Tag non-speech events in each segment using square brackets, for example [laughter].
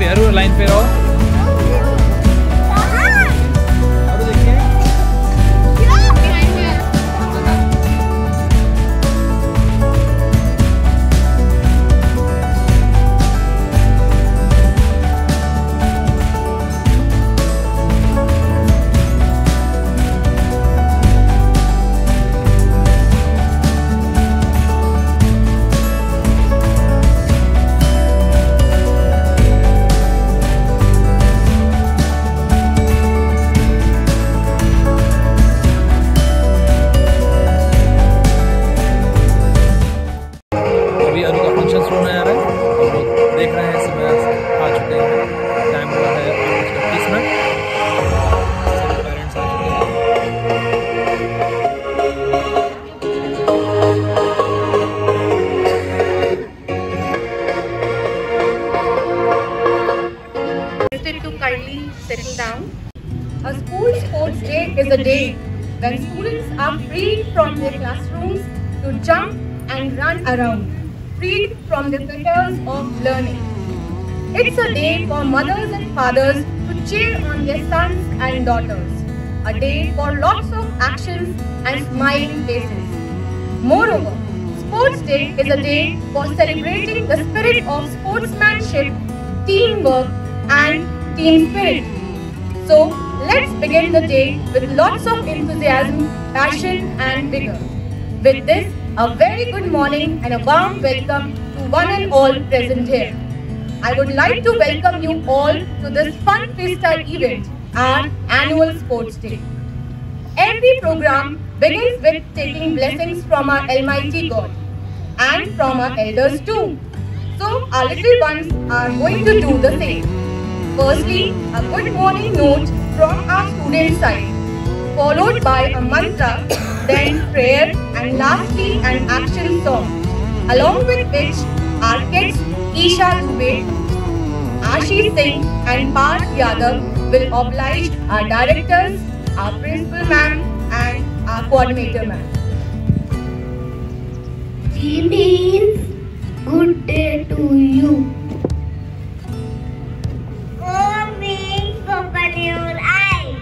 पे लाइन पे अरू लाइन पे रहो for mothers and fathers to cheer on their sons and daughters. A day for lots of actions and smiling faces. Moreover, Sports Day is a day for celebrating the spirit of sportsmanship, teamwork, and team spirit. So, let's begin the day with lots of enthusiasm, passion, and vigor. With this, a very good morning and a warm welcome to one and all present here. I would like to welcome you all to this Fun Fiesta event, our annual Sports Day. Every program begins with taking blessings from our Almighty God and from our elders too. So our little ones are going to do the same. Firstly, a good morning note from our student side, followed by a mantra, then prayer, and lastly an action song, along with which our kids Isha Dubey, Ashish Singh, and Parth Yadav will oblige our directors, our principal ma'am, and our coordinator ma'am. G means good day to you. O means open your eyes.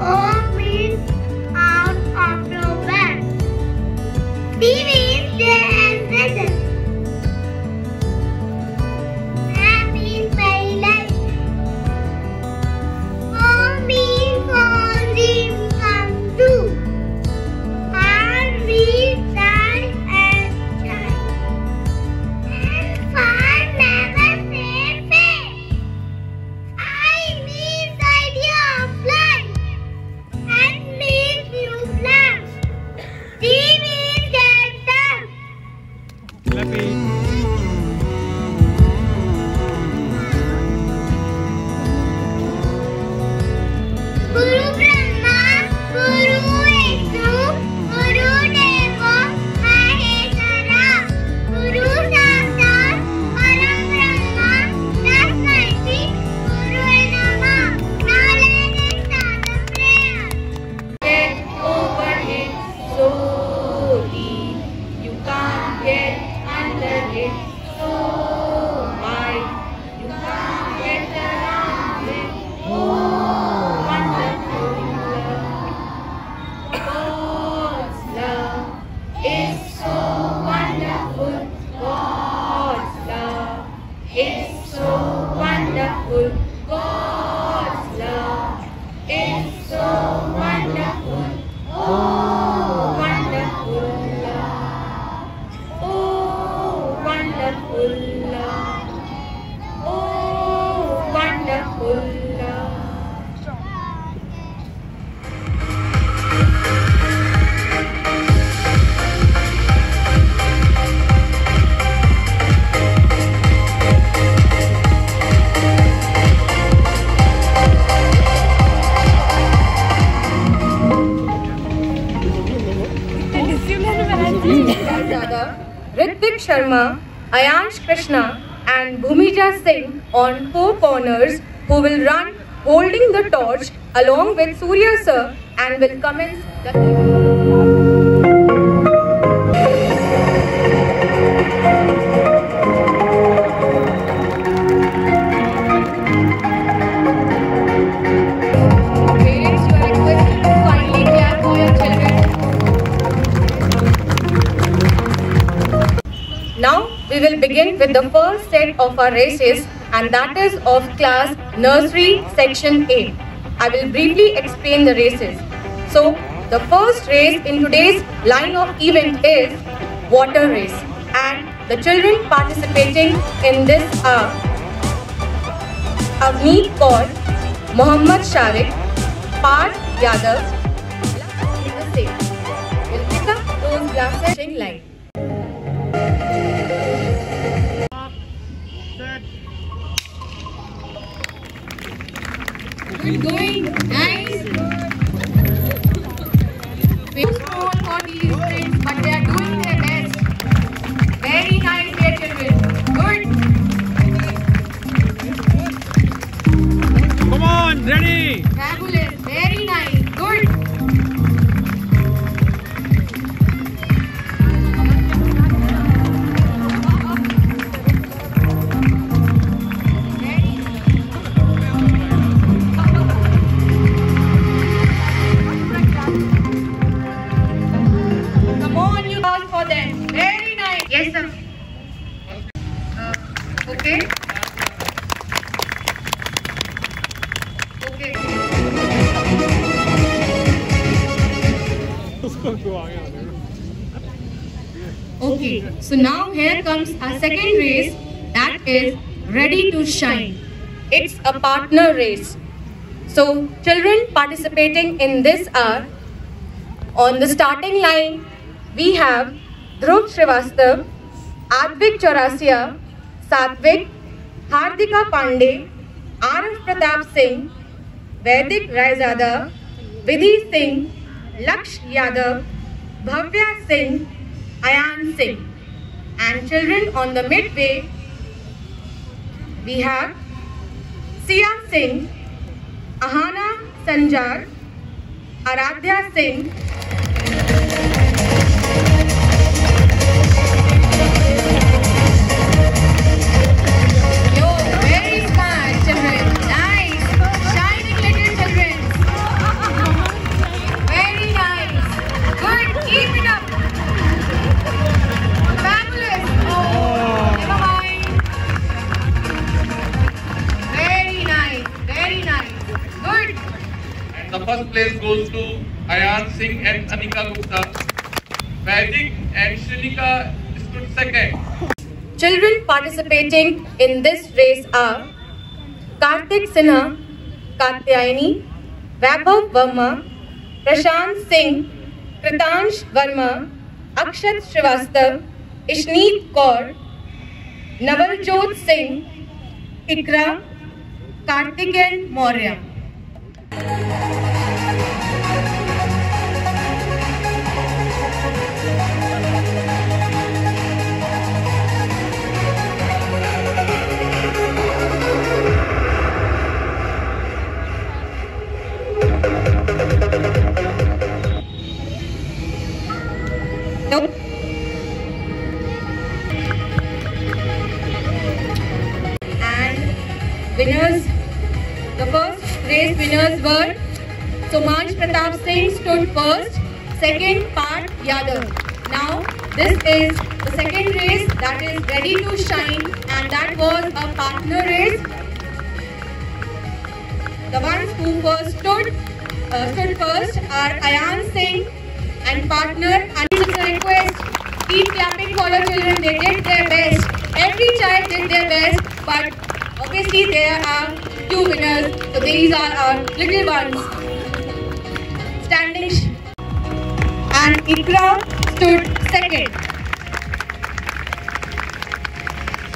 O means out of your bed. On four corners who will run holding the torch along with Surya sir and will commence the. Now we will begin with the first set of our races and that is of class nursery section A. I will briefly explain the races. So the first race in today's line of event is water race and the children participating in this are Avneet Kaur, Mohammad Sharik, Parth Yadav. Will pick up those glasses in line. Good going, nice. Very small for these kids, but they are doing their best. Very nice, dear children. Good. Come on, ready? Fabulous. Very So now here comes our second race that is ready to shine. It's a partner race. So, children participating in this are on the starting line we have Dhruv Srivastav, Advik Chaurasia, Satvik, Hardika Pandey, Arif Pratap Singh, Vaidik Raizada, Vidhi Singh, Laksh Yadav, Bhavya Singh, Ayan Singh. And children on the midway, we have Sia Singh, Ahana Sanjar, Aradhya Singh, the first place goes to Ayan Singh and Anika Gupta. Vaidik and Shrinika stood second. Children participating in this race are Kartik Sinha, Katyayani, Vaibhav Verma, Prashant Singh, Kritansh Verma, Akshat Srivastav, Ishneet Kaur, Navaljot Singh, Ikra, Kartikeyan Maurya. Winners, the first race winners were Sumansh Pratap Singh stood first, second Parth Yadav. Now this is the second race that is ready to shine and that was a partner race. The ones who first stood, uh, stood first are Ayan Singh and partner and request keep clapping for your children they did their best every child did their best but obviously there are two winners so these are our little ones standing sh- and Ikra stood second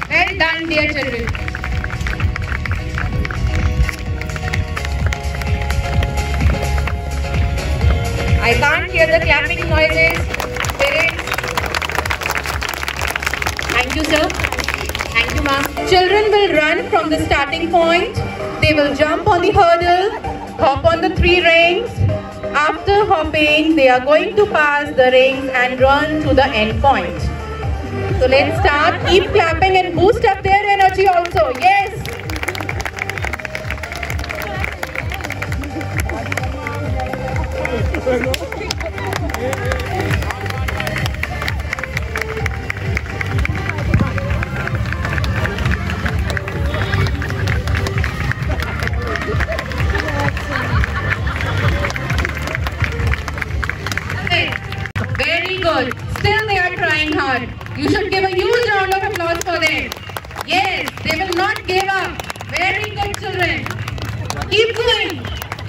well done dear children I can't hear the clapping noises. Parents. you, sir. Children will run from the starting point. They will jump on the hurdle, hop on the three rings. After hopping, they are going to pass the rings and run to the end point. So let's start. Keep clapping and boost up their energy also. Yes. [laughs]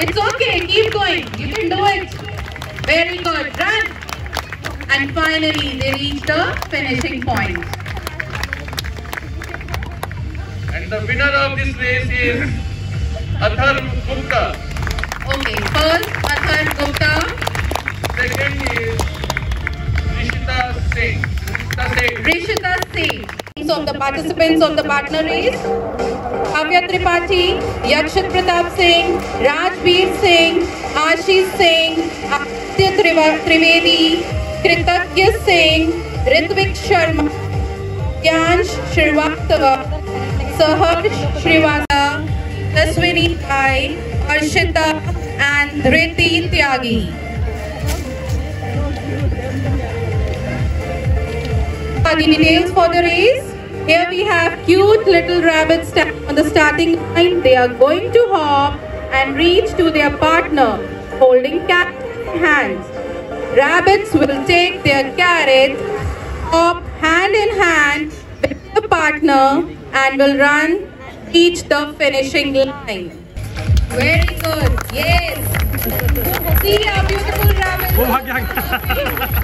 It's okay. Keep going. You can do it. Very good. Run. And finally they reach the finishing point. And the winner of this race is Athar Gupta. Okay. First, Athar Gupta. Second is Rishita Singh. Rishita Singh. Rishita Singh. Of the participants of the partner race. Kavya Tripathi, Yakshit Pratap Singh, Rajveer Singh, Ashish Singh, Aditya Triva- Trivedi, Kritagya Singh, Ritvik Sharma, Gyansh Shrivastava, Saharsh Shrivastava, Taswini Rai, Arshita and Dhriti Tyagi. are the details for the race. Here we have cute little rabbits on the starting line. They are going to hop and reach to their partner holding in hands. Rabbits will take their carrots, hop hand in hand with the partner and will run reach the finishing line. Very good. Yes. [laughs] See our beautiful rabbits. Oh, [laughs]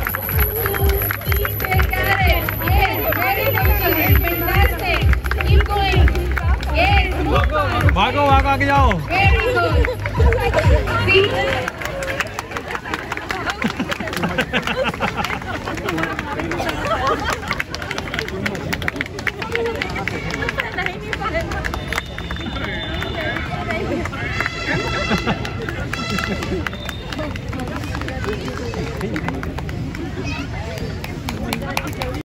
भागो भागो आगे जाओ Very good. See?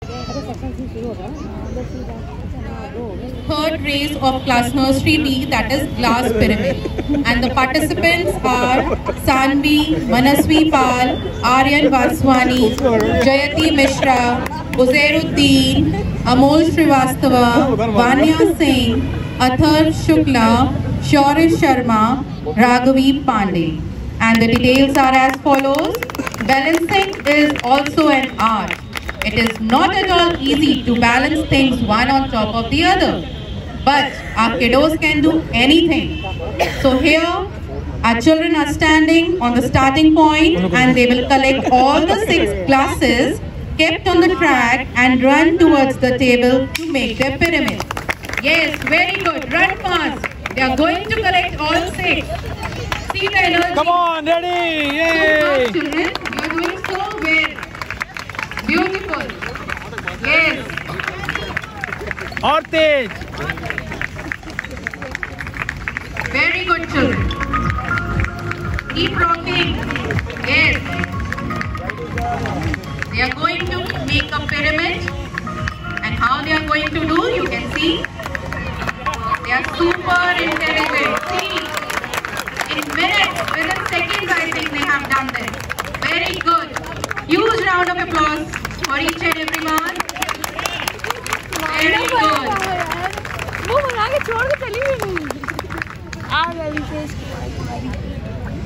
third race of class nursery D that is glass pyramid and the participants are Sanvi, Manasvi Pal, Aryan Vaswani, Jayati Mishra, Uzairuddin, Amol Srivastava, Vanya Singh, Athar Shukla, Shaurish Sharma, Raghavi Pandey. And the details are as follows. Balancing is also an art. It is not at all easy to balance things one on top of the other. But our kiddos can do anything. So here, our children are standing on the starting point and they will collect all the six glasses kept on the track and run towards the table to make their pyramid. Yes, very good. Run fast. They are going to collect all six. See the energy. Come on, ready. Yay. So children. You are doing so well. Beautiful. Yes. Ortej. Very good children. Keep rocking. Yes. They are going to make a pyramid. And how they are going to do, you can see. They are super intelligent. See, in minutes, within seconds, I think they have done this. Very good. Huge round of applause for each and everyone. Very good. वो बना के छोड़ के चली गई आ गया विशेष Kumar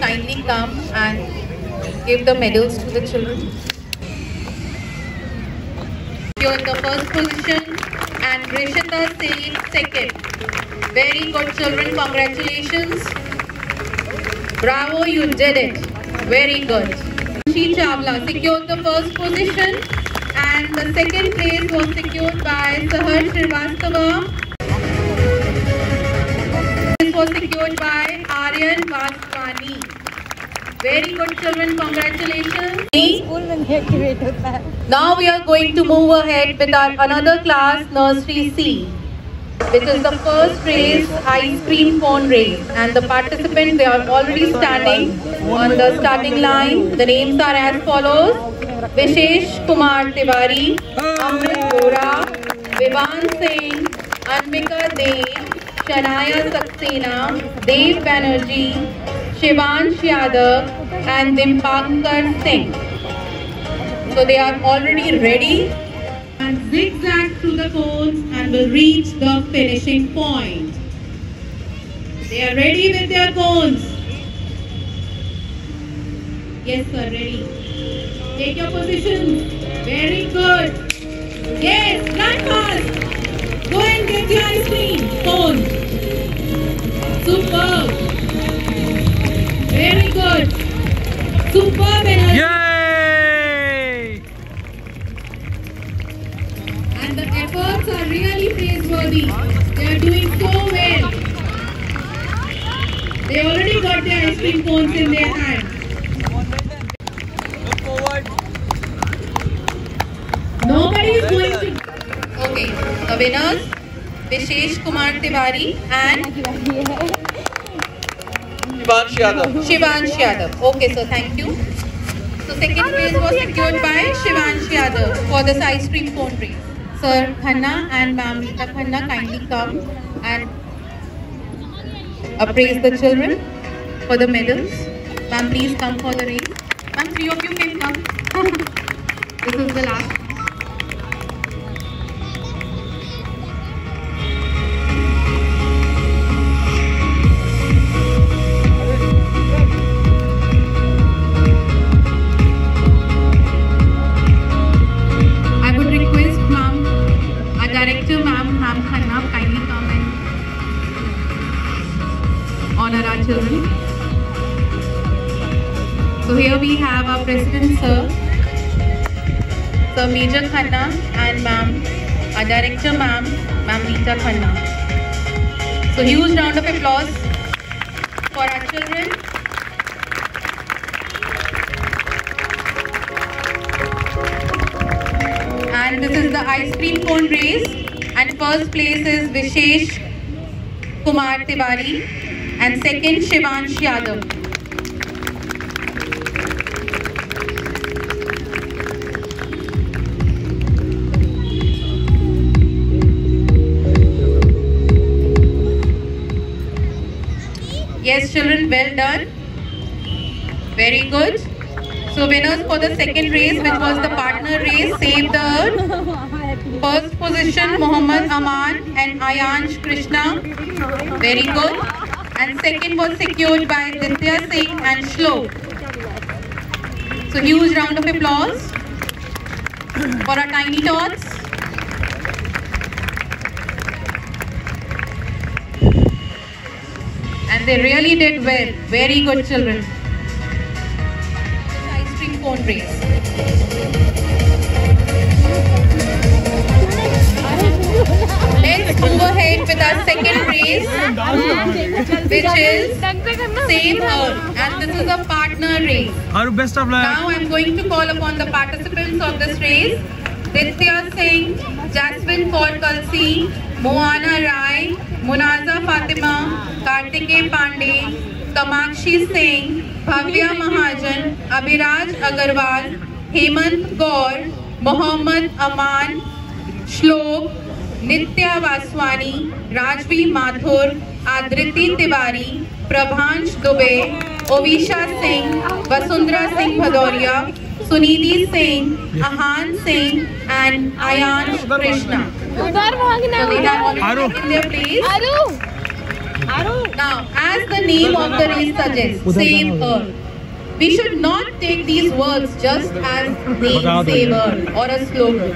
kindly come and give the medals to the children. You're in the first position and Rishita Singh second. Very good children, congratulations. Bravo, you did it. Very good. She Chawla secured the first position and the second place was secured by Sahar Srivastava. This was secured by Aryan Vaswani. Very good children, congratulations. Now we are going to move ahead with our another class, Nursery C, which is the first race, ice cream cone race. And the participants, they are already standing on the starting line. The names are as follows. Vishesh Kumar Tiwari, Amrit Gora, Vivan Singh, Anmika Dev, Shanaya Saxena, Dev Banerjee, Shivansh Yadav, and Dimpankar Singh. So they are already ready zigzag through the cones and will reach the finishing point. They are ready with their cones. Yes, sir, ready. Take your position. Very good. Yes, run fast. Go and get your ice cream cone. Superb. Very good. Superb energy. Yay! And the efforts are really praiseworthy. They are doing so well. They already got their ice cream cones in their hand. Nobody is going to. Okay, the winners Vishesh Kumar Tiwari and Shivansh Yadav. Shivansh Yadav. Okay, so thank you. So second place was secured by Shivansh Yadav for this ice cream cone race. Sir Khanna and Ma'am Rita Khanna kindly come and appraise the children for the medals. Ma'am, please come for the race. Ma'am, three of you can come. [laughs] this is the last. Khanna and ma'am, our director ma'am, ma'am Rita Khanna. So huge round of applause for our children. and this is the ice cream cone race and first place is Vishesh Kumar Tiwari and second Shivansh Yadav. Yes children, well done. Very good. So winners for the second race, which was the partner race, saved the. First position, Muhammad Aman and Ayansh Krishna. Very good. And second was secured by Ditya Singh and Shlok. So huge round of applause for our tiny tots. They really did well. Very good children. Ice cream cone race. Let's move ahead with our second race, which is Save Earth. Uh, and this is a partner race. Aru, best of luck. Now I'm going to call upon the participants of this race. Ditya Singh, Jasmine Kaur Kalsi, Moana Rai, Munaza Fatima, Kartike Pandey, Kamakshi Singh, Bhavya Mahajan, Abhiraj Agarwal, Hemant Gaur, Mohammad Aman, Shlok, Nitya Vaswani, Rajvi Mathur, Adriti Tiwari, Prabhansh Dubey, Ovisha Singh, Vasundhara Singh Bhadoria, Sunidhi Singh, Ahan Singh, and Ayansh Krishna उधर भागना So they have Aru. already taken their place. Aaru Aaru Now, as the name of the race suggests, Save Earth. We should not take these words just as name Save Earth or a slogan,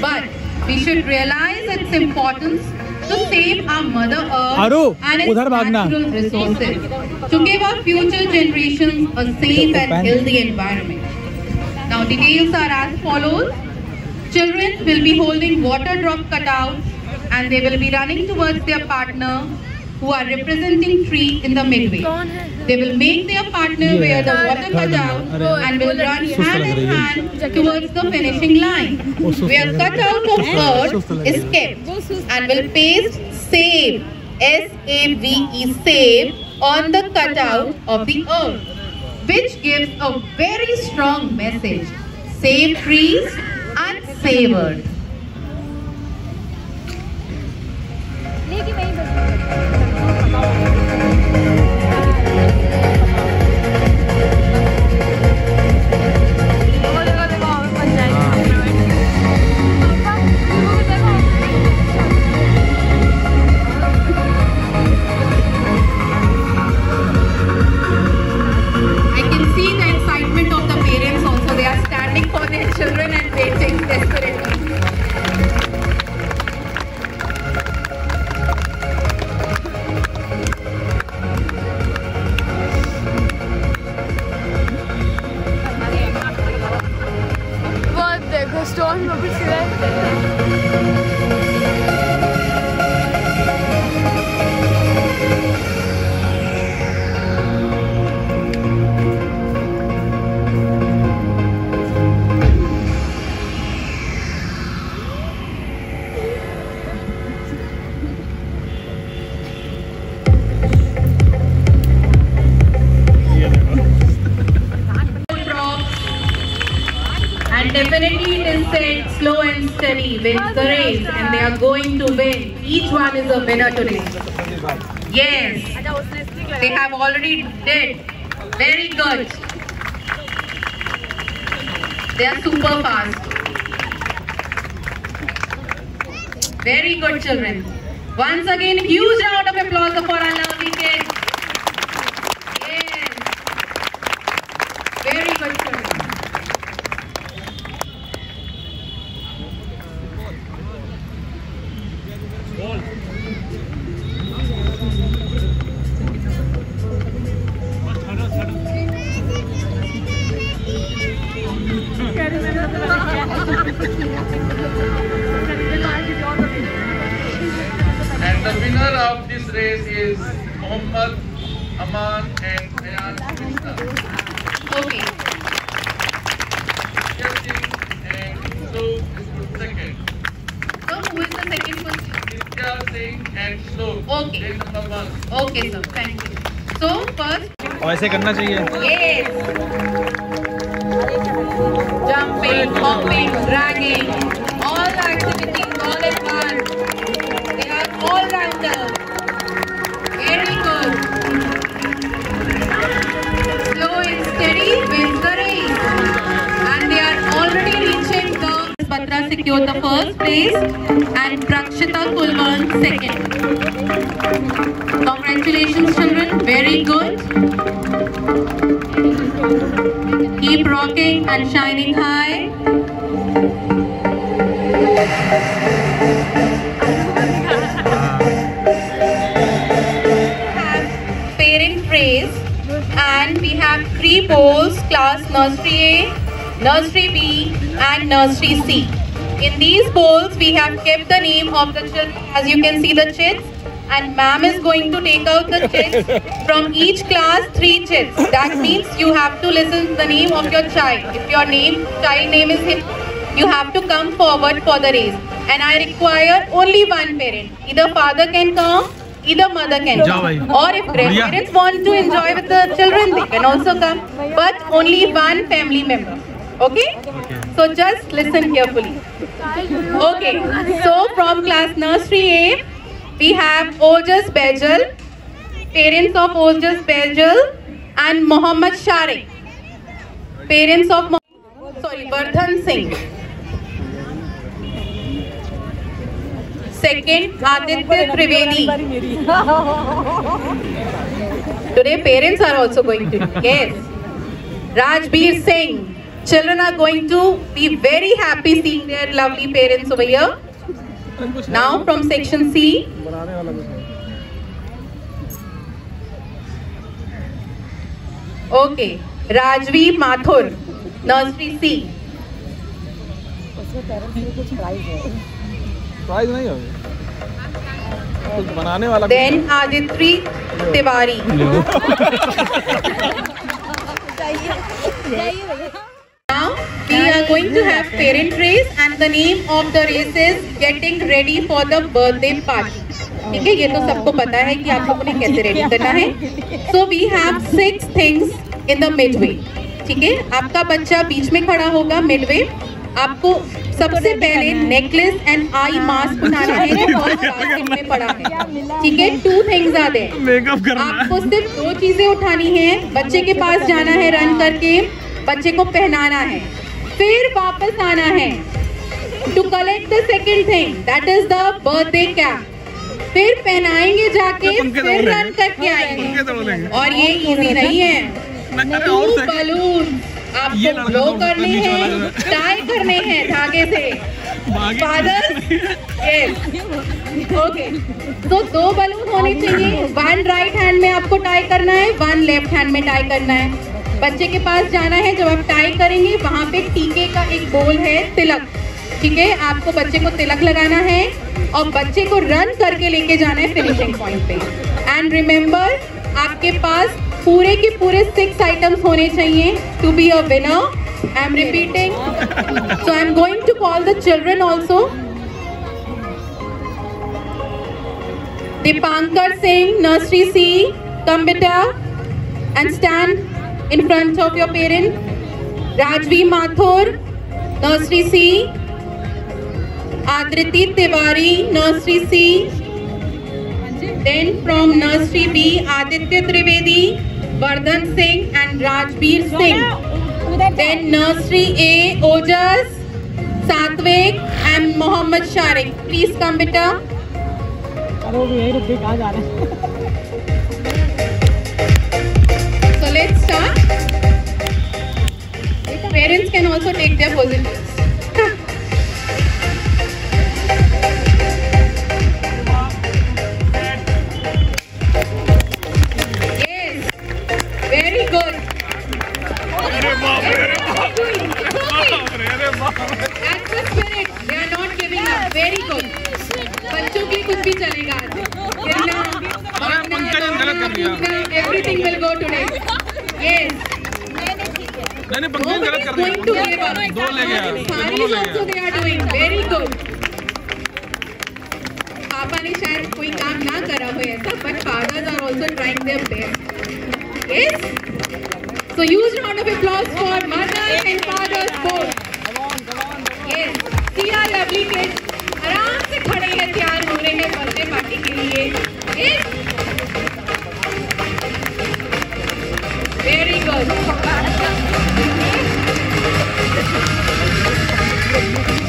but we should realize its importance to save our Mother Earth Aru, and its udhar bhagna. natural resources to give our future generations a safe and healthy environment. Now, details are as follows. Children will be holding water drop cutouts and they will be running towards their partner who are representing tree in the midway. They will make their partner wear the water cutout and will run hand in hand towards the finishing line. Where cutout of earth is kept and will paste save S-A-V-E save on the cutout of the earth, which gives a very strong message. Save trees and slow and steady wins the race and they are going to win. Each one is a winner today. Yes, they have already did. Very good. They are super fast. Very good children. Once again, huge round of applause for our lovely kids. ऐसे करना चाहिए. Jumping, hopping, dragging, all the activities all at once. They are all rounders. Very good. Slow and steady wins the race. And they are already reaching the Batra secured the first place and Prakshita Kulman second. Congratulations children, very good. Rocking and shining high. [laughs] have parent and we have three bowls class nursery A, nursery B and nursery C. In these bowls we have kept the name of the children as you can see the chits and ma'am is going to take out the chits from each class three chits. That means you have to listen the name of your child. If your name child name is him, you have to come forward for the race. And I require only one parent. Either father can come, either mother can come. Or if grandparents want to enjoy with the children, they can also come. But only one family member. Okay? okay? So just listen carefully. Okay, so from class nursery A, we have Ojas Bejal, parents of Ojas Bejal, and Mohammed Sharik, parents of Mo- sorry Vardhan Singh. Second, Aditya Trivedi. Today, parents are also going to. Yes. Rajbir Singh. Children are going to be very happy seeing their lovely parents over here. Now from section C okay Rajvi Mathur nursery C कुछ prize है। Prize नहीं कुछ तो बनाने वाला then Aditri Tiwari Now. We are going to have parent race and the name of the race is getting ready for the birthday party. ठीक है? ये तो सबको पता है कि आप लोगों ने कैसे रेडी करना है। So we have six things in the midway ठीक है? आपका बच्चा बीच में खड़ा होगा मिडवे आपको सबसे पहले नेकलेस एंड आई मास्क उठाना है। [laughs] जो में पड़ा है। ठीक है? टू थिंग्स आर देयर आपको सिर्फ़ दो चीज़ें उठानी है। बच्चे के पास जाना है रन करके। बच्चे को पहनाना है। फिर वापस आना है। To collect the second thing that is the birthday cap फिर पहनाएँगे जाके फिर रन करके आएँगे। और ये इजी नहीं है। बलून आपको ब्लो तो करने हैं टाई करने हैं धागे से। फादर ओके तो दो बलून होने चाहिए। वन राइट हैंड में आपको टाई करना है वन लेफ़्ट हैंड में टाई करना है। बच्चे के पास जाना है, जब आप टाई करेंगे, वहाँ पे टीके का एक बोल है, तिलक। ठीक है? आपको बच्चे को तिलक लगाना है और बच्चे को रन करके लेके जाना है फिनिशिंग पॉइंट पे। एंड रिमेम्बर आपके पास पूरे के पूरे सिक्स आइटम्स होने चाहिए to be a winner I am repeating so, i'm going to call the children also. Dipankar singh, nursery c, come, beta and stand. In front of your parent rajvi mathur nursery c adriti tiwari nursery c then from nursery b aditya trivedi vardhan singh and rajbir singh then nursery A, Ojas, Satvik and Mohammed Sharik. Please come beta. Let's start. Parents can also take their positions. yes, very good. That's the spirit. They are not giving up. Very good. बच्चों की कुछ भी चलेगा आज गिरना भागना पंकज गलत कर दिया। कूदना everything will go today. मैंने बंकिंग गलत कर दिया दो ले गया दोनों ले गया वेरी गुड पापा ने शायद कोई काम ना करा हो ऐसा but fathers are also trying their best yes so huge round of applause for mothers and fathers both see are lovely kids आराम से खड़े हैं तैयार हो रहे हैं बर्थडे पार्टी के लिए। Yes? 疯狂麻将，你。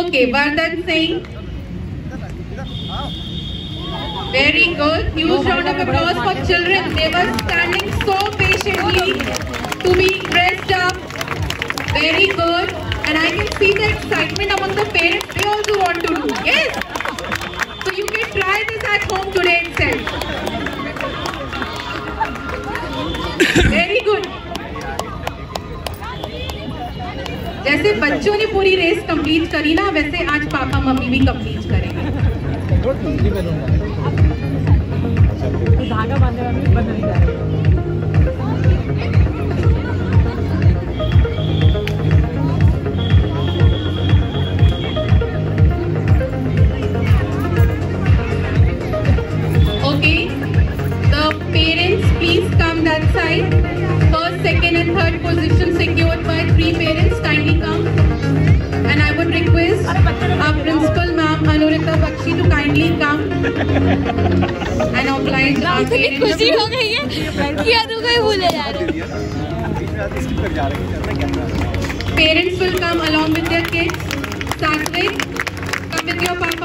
Okay, Vardhan Singh. Very good. Huge round of applause for children. They were standing so patiently to be dressed up. Very good. And I can see the excitement among the parents. They also want to do. Yes. So you can try this at home today itself. Very good. जैसे बच्चों ने पूरी race complete करी ना वैसे आज papa mummy भी complete करेंगे धागा बांधने वाली बंद नहीं जा रही Okay. The parents, please come that side. Second, and third position secured by three parents. Kindly come. And I would request our principal, ma'am Anurita Bakshi, to kindly come and oblige our parents. खुशी हो गई है कि को ही भूले जा रहे Parents will come along with their kids. Satvik, come with your papa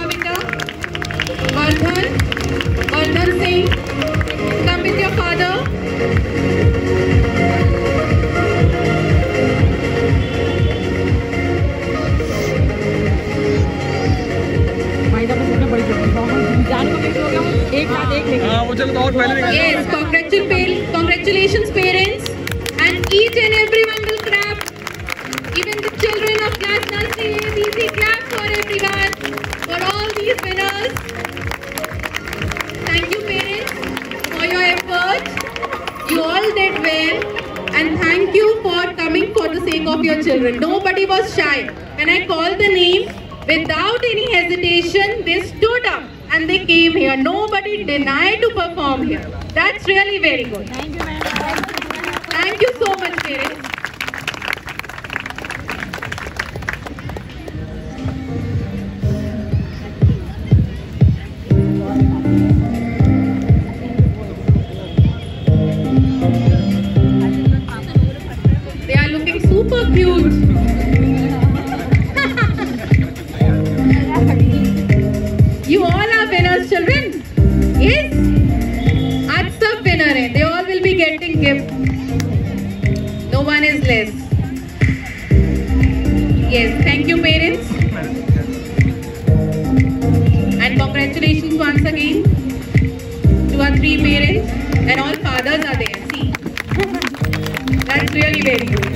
gift. No one is less. Yes, thank you, parents. And congratulations once again to our three parents and all fathers are there. See, that's really very good.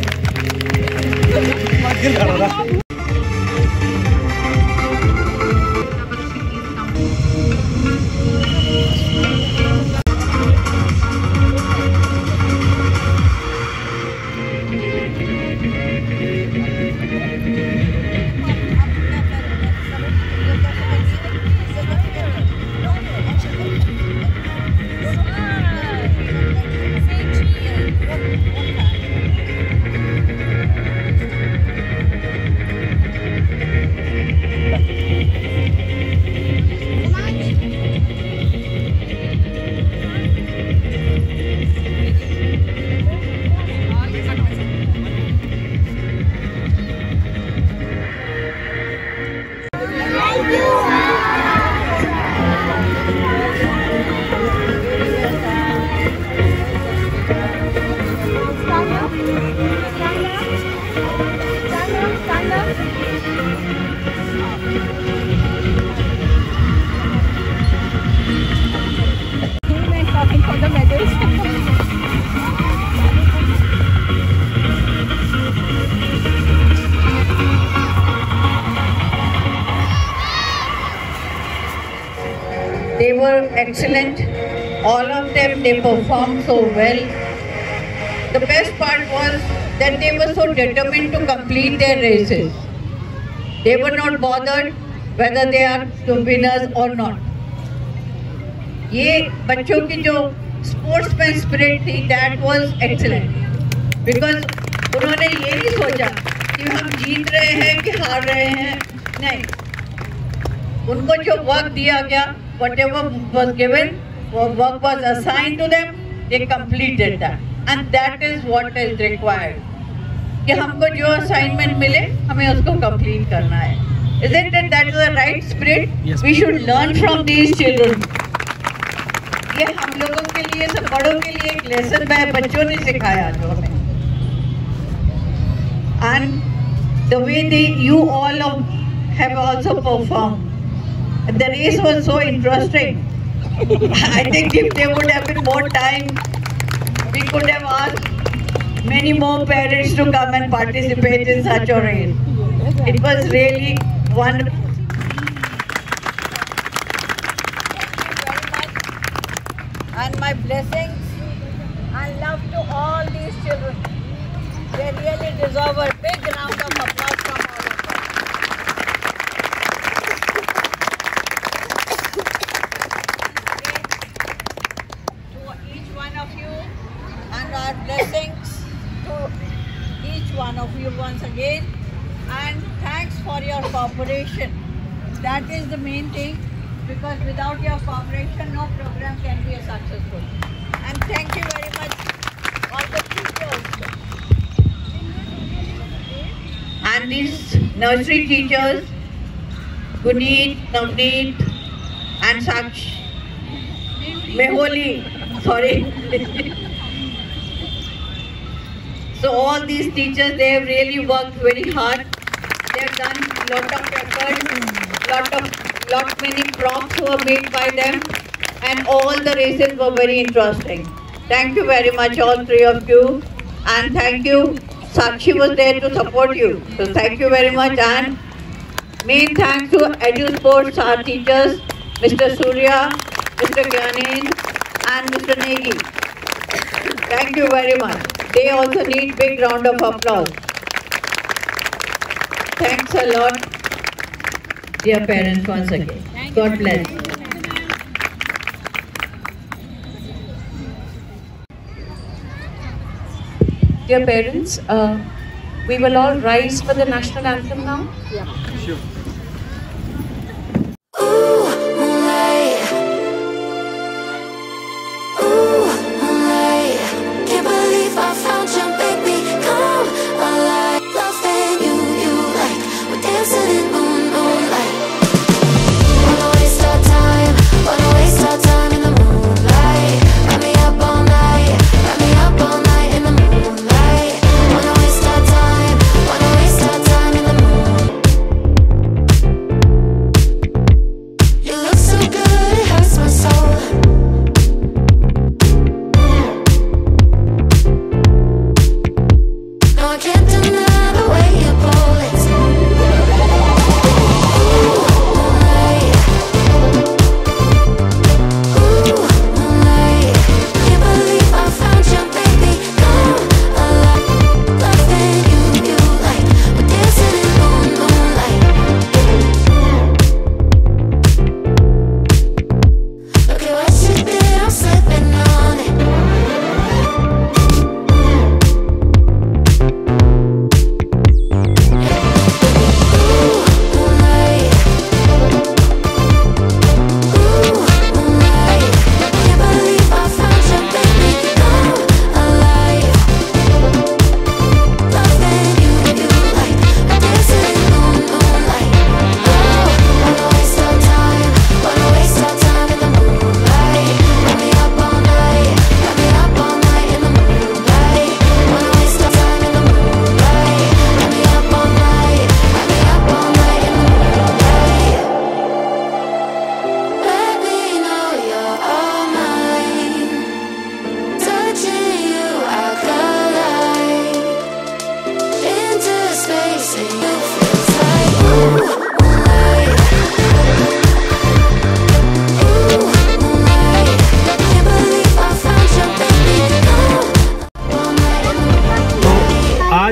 Excellent. All of them, they performed so well. The best part was that they were so determined to complete their races. They were not bothered whether they are the winners or not. ये बच्चों की जो sports में spirit थी that was excellent because उन्होंने ये नहीं सोचा कि हम जीत रहे हैं कि हार रहे हैं नहीं उनको जो वर्क दिया गया वट एवर वॉज गिवन वो work was assign to them they completed that and that is what is required कि हमको जो असाइनमेंट मिले हमें उसको कंप्लीट करना है isn't it that is the right spirit Yes. we should learn from these children ये हम लोगों के लिए सब बड़ों के लिए एक लेसन है बच्चों ने सिखाया जो हमें and the way they you all of, have also performed the race was so interesting I think if there would have been more time we could have asked many more parents to come and participate in such a race. It was really wonderful. and my blessings and love to all these children. They really deserve a big round of applause from all of us. To each one of you and our blessings to each one of you once again and thanks for your cooperation. That is the main thing because without your cooperation no program can be a successful. And thank you very much all the teachers. And these nursery teachers, Guneet, Navneet, and Saksh, Meholi, sorry. so all these teachers, they have really worked very hard. They have done lot of effort, lot of, lot many prompts were made by them, and all the races were very interesting. Thank you very much, all three of you, and thank you. Sakshi was there to support you, so thank you very much. And main thanks to Edu Sports, our teachers, Mr. Surya, Mr. Gyanin, and Mr. Negi. Thank you very much. They also need big round of applause. Thanks a lot, dear parents, once again. God bless. Dear parents, uh, we will all rise for the national anthem now. Ooh,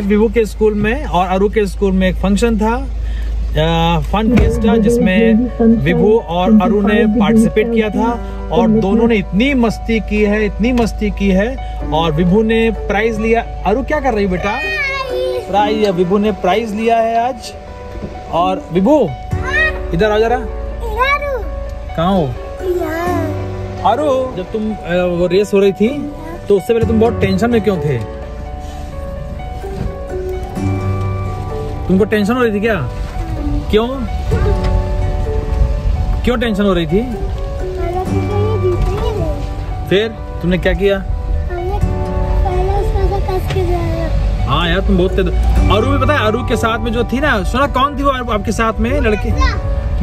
विभू के school में और अरु के school में एक function था fun fiesta जिसमें विभू और अरु ने पार्टिसिपेट किया था और दोनों ने इतनी मस्ती की है इतनी मस्ती की है और विभू ने प्राइज लिया। अरु क्या कर रही बेटा? प्राइज विभू ने प्राइज लिया है आज। और विभू इधर आ जरा। कहाँ हो? अरु जब तुम वो रेस हो रही थी तो उससे पहले तुम बहुत टेंशन में क्यों थे? तुमको टेंशन हो रही थी क्या? क्यों? क्यों टेंशन हो रही थी? फिर तुमने क्या किया? हाँ यार तुम बहुत तेज अरु भी पता है अरु के साथ में जो थी ना सुना कौन थी वो आपके साथ में लड़के?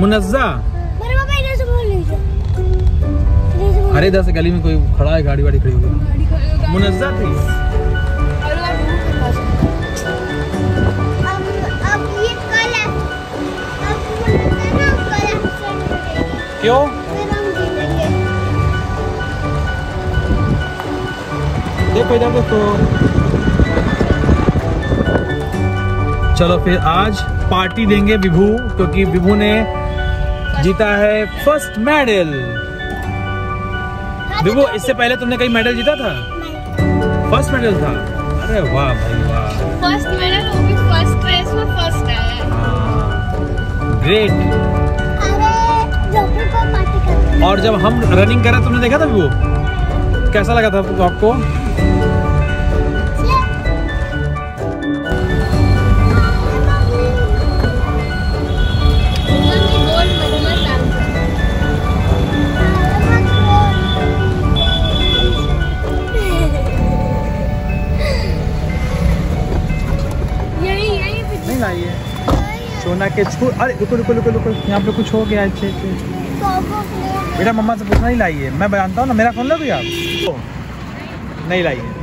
मुनज्जा अरे इधर से गली में कोई खड़ा है गाड़ी वाड़ी खड़ी हो गई मुनज्जा थी? क्यों देखो इधर देखो चलो फिर आज पार्टी देंगे विभू क्योंकि विभू ने जीता है फ़र्स्ट मेडल विभू इससे पहले तुमने कहीं मेडल जीता था? फ़र्स्ट मेडल था? अरे वाह भाई वाह। फ़र्स्ट मेडल वो भी फ़र्स्ट रेस में फ़र्स्ट आया ग्रेट और जब हम रनिंग कर रहे तुमने देखा था वो? कैसा लगा था आपको है। सोना के छू अरे रुको रुको रुको रुको यहाँ पे कुछ हो गया अच्छे अच्छे। बेटा मम्मा से पूछना ही लाइए। मैं जानता हूँ ना, मेरा फ़ोन लोगे आप? नहीं है